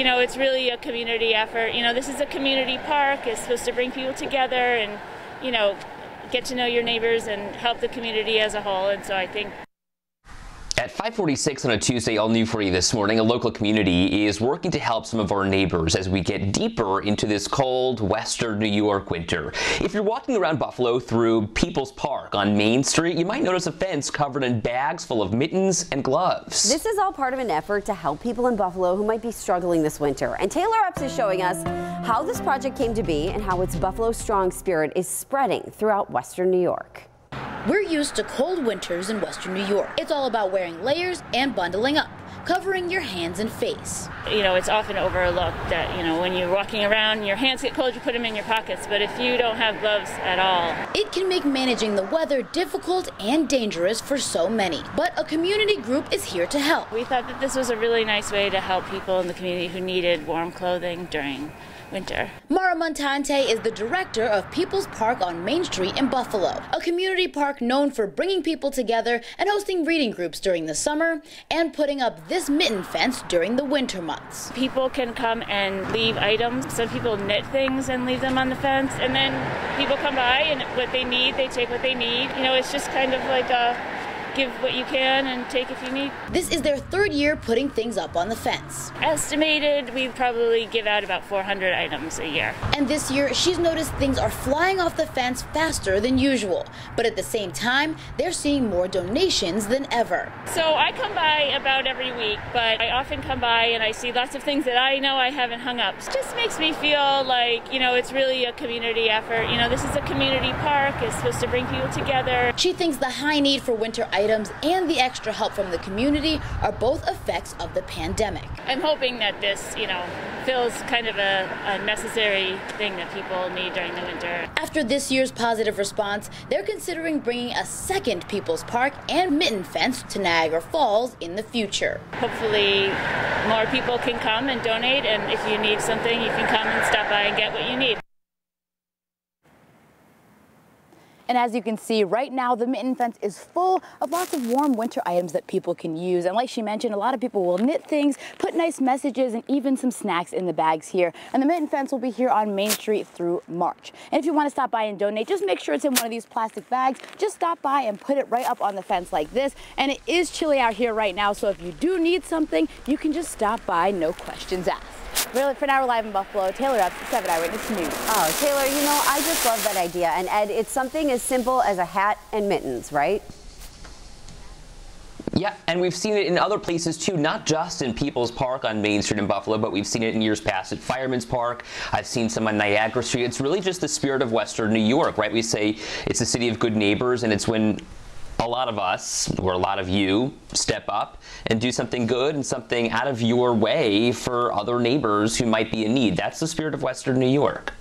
you know, it's really a community effort. You know, this is a community park. It's supposed to bring people together and, you know, get to know your neighbors and help the community as a whole. And so I think at 546 on a Tuesday, all new for you this morning, a local community is working to help some of our neighbors as we get deeper into this cold western New York winter. If you're walking around Buffalo through People's Park on Main Street, you might notice a fence covered in bags full of mittens and gloves. This is all part of an effort to help people in Buffalo who might be struggling this winter. And Taylor Epps is showing us how this project came to be and how its Buffalo Strong spirit is spreading throughout western New York. We're used to cold winters in western New York. It's all about wearing layers and bundling up, covering your hands and face. You know, it's often overlooked that, you know, when you're walking around, your hands get cold, you put them in your pockets. But if you don't have gloves at all, it can make managing the weather difficult and dangerous for so many. But a community group is here to help. We thought that this was a really nice way to help people in the community who needed warm clothing during winter. Mara Montante is the director of People's Park on Main Street in Buffalo, a community park known for bringing people together and hosting reading groups during the summer and putting up this mitten fence during the winter months. People can come and leave items. Some people knit things and leave them on the fence, and then people come by and what they need, they take what they need. You know, it's just kind of like a give what you can and take if you need. This is their third year putting things up on the fence. Estimated, we probably give out about 400 items a year. And this year, she's noticed things are flying off the fence faster than usual. But at the same time, they're seeing more donations than ever. So I come by about every week, but I often come by and I see lots of things that I know I haven't hung up. It just makes me feel like, you know, it's really a community effort. You know, this is a community park. It's supposed to bring people together. She thinks the high need for winter items and the extra help from the community are both effects of the pandemic. I'm hoping that this, you know, fills kind of a, a necessary thing that people need during the winter. After this year's positive response, they're considering bringing a second People's Park and mitten fence to Niagara Falls in the future. Hopefully more people can come and donate and if you need something, you can come and stop by and get what you need. And as you can see right now, the mitten fence is full of lots of warm winter items that people can use. And like she mentioned, a lot of people will knit things, put nice messages, and even some snacks in the bags here. And the mitten fence will be here on Main Street through March. And if you want to stop by and donate, just make sure it's in one of these plastic bags. Just stop by and put it right up on the fence like this. And it is chilly out here right now, so if you do need something, you can just stop by, no questions asked. Really, for now, we're live in Buffalo. Taylor Epps 7 Eyewitness News. Oh, Taylor, you know, I just love that idea. And Ed, it's something as simple as a hat and mittens, right? Yeah, and we've seen it in other places too, not just in People's Park on Main Street in Buffalo, but we've seen it in years past at Fireman's Park. I've seen some on Niagara Street. It's really just the spirit of Western New York, right? We say it's a city of good neighbors, and it's when a lot of us, or a lot of you, step up and do something good and something out of your way for other neighbors who might be in need. That's the spirit of Western New York.